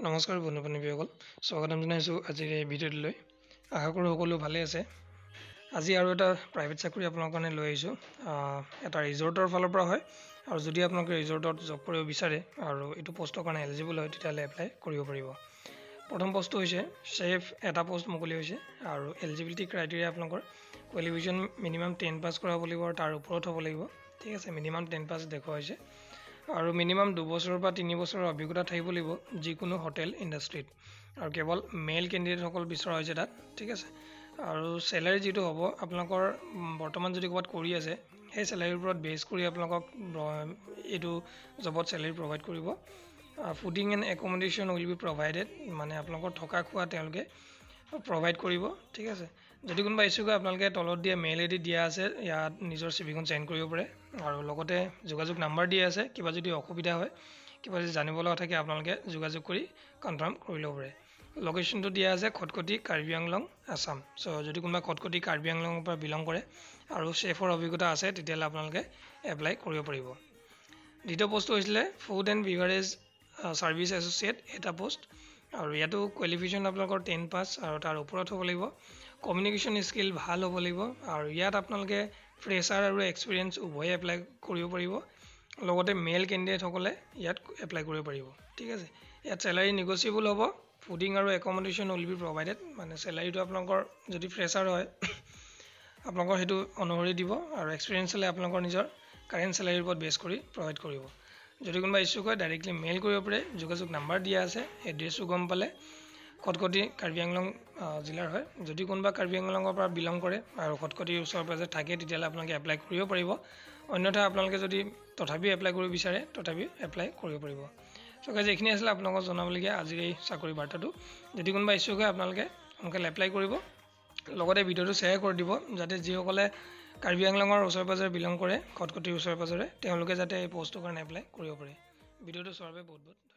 নমস্কাৰ বন্ধু বান্ধৱীসকল স্বাগতম জনাইছোঁ আজিৰ এই ভিডিঅ'টোলৈ। আশা কৰোঁ সকলো ভালে আছে। আজি আৰু এটা প্ৰাইভেট চাকৰি আপোনালোকৰ কাৰণে লৈ আহিছোঁ। এটা ৰিজৰ্টৰ ফালৰ পৰা হয়। আৰু যদি আপোনালোকে ৰিজৰ্টত জব কৰিব বিচাৰে আৰু এইটো পষ্টৰ কাৰণে এলিজিবল হয় তেতিয়াহ'লে এপ্লাই কৰিব পাৰিব। প্ৰথম পষ্টটো হৈছে চেফ এটা পষ্ট মুকলি হৈছে। আৰু এলিজিবিলিটি ক্ৰাইটেৰিয়া আপোনালোকৰ কোৱালিফিকেশ্যন মিনিমাম টেন পাছ কৰা হ'ব লাগিব আৰু তাৰ ওপৰত হ'ব লাগিব। ঠিক আছে মিনিমাম টেন পাছ দেখুওৱা হৈছে। আৰু মিনিমাম দুবছৰৰ পৰা তিনি বছৰৰ অভিজ্ঞতা থাকিব লাগিব যিকোনো হোটেল ইণ্ডাষ্ট্ৰীত। আৰু কেৱল মেইল কেণ্ডিডেটসকল বিচৰা হৈছে তাত ঠিক আছে? আৰু চেলাৰী যিটো হ'ব আপোনালোকৰ বৰ্তমান যদি ক'ৰবাত কৰি আছে সেই চেলাৰীৰ ওপৰত বেছ কৰি আপোনালোকক এইটো জবত চেলাৰী প্ৰভাইড কৰিব। Fooding and accommodation will be provided মানে আপোনালোকৰ থকা খোৱা তেওঁলোকে প্ৰভাইড কৰিব ঠিক আছে? যদি কোনোবা ইচ্ছুক হয় আপোনালোকে তলত দিয়া মেইল আই ডি দিয়া আছে ইয়াত নিজৰ চিভিখন চেণ্ড কৰিব পাৰে। আৰু লগতে যোগাযোগ নাম্বাৰ দিয়া আছে কিবা যদি অসুবিধা হয় কিবা যদি জানিব লগা থাকে আপোনালোকে যোগাযোগ কৰি কনফাৰ্ম কৰি ল'ব পাৰে। লোকেশ্যনটো দিয়া আছে খটখটি কাৰ্বি আংলং আছাম। চ' যদি কোনোবা খটখটি কাৰ্বি আংলঙৰ পৰা বিলং কৰে আৰু চেফৰ অভিজ্ঞতা আছে তেতিয়াহ'লে আপোনালোকে এপ্লাই কৰিব পাৰিব। দ্বিতীয় পষ্টটো হৈছিলে food and beverage service associate এটা পষ্ট আৰু ইয়াতো কোৱালিফিকেশ্যন আপোনালোকৰ টেন পাছ আৰু তাৰ ওপৰত হ'ব লাগিব। কমিউনিকেশ্যন স্কিল ভাল হ'ব লাগিব আৰু ইয়াত আপোনালোকে ফ্ৰেছাৰ আৰু এক্সপিৰিয়েঞ্চ উভয়ে এপ্লাই কৰিব পাৰিব। লগতে মেল কেণ্ডিডেটসকলে ইয়াত এপ্লাই কৰিব পাৰিব। ঠিক আছে? ইয়াত চেলাৰী নিগচিয়েবল হ'ব। ফুডিং আৰু একমডেশ্যন উইল বি প্ৰভাইডেড মানে চেলাৰীটো আপোনালোকৰ যদি ফ্ৰেছাৰ হয় আপোনালোকৰ সেইটো অনুসৰি দিব আৰু এক্সপিৰিয়েঞ্চ হ'লে আপোনালোকৰ নিজৰ কাৰেণ্ট চেলাৰীৰ ওপৰত বেছ কৰি প্ৰভাইড কৰিব। যদি কোনোবা ইচ্ছুক হয় ডাইৰেক্টলি মেইল কৰিব পাৰে। যোগাযোগ নাম্বাৰ দিয়া আছে এড্ৰেছো গম পালে। খটখটি কাৰ্বি আংলং জিলাৰ হয়। যদি কোনোবা কাৰ্বি আংলঙৰ পৰা বিলং কৰে আৰু খটখটিৰ ওচৰে পাজৰে থাকে তেতিয়াহ'লে আপোনালোকে এপ্লাই কৰিব পাৰিব। অন্যথা আপোনালোকে যদি তথাপিও এপ্লাই কৰিব বিচাৰে তথাপিও এপ্লাই কৰিব পাৰিব। চ' গাইজ এইখিনি আছিলে আপোনালোকক জনাবলগীয়া আজিৰ এই চাকৰি বাৰ্তাটো। যদি কোনোবা ইচ্ছুক হয় আপোনালোকে সোনকালে এপ্লাই কৰিব। লগতে ভিডিঅ'টো শ্বেয়াৰ কৰি দিব যাতে যিসকলে কাৰ্বি আংলঙৰ ওচৰে পাজৰে বিলং কৰে খটখটিৰ ওচৰে পাজৰে তেওঁলোকে যাতে এই পষ্টটোৰ কাৰণে এপ্লাই কৰিব পাৰে। ভিডিঅ'টো চোৱাৰ বাবে বহুত বহুত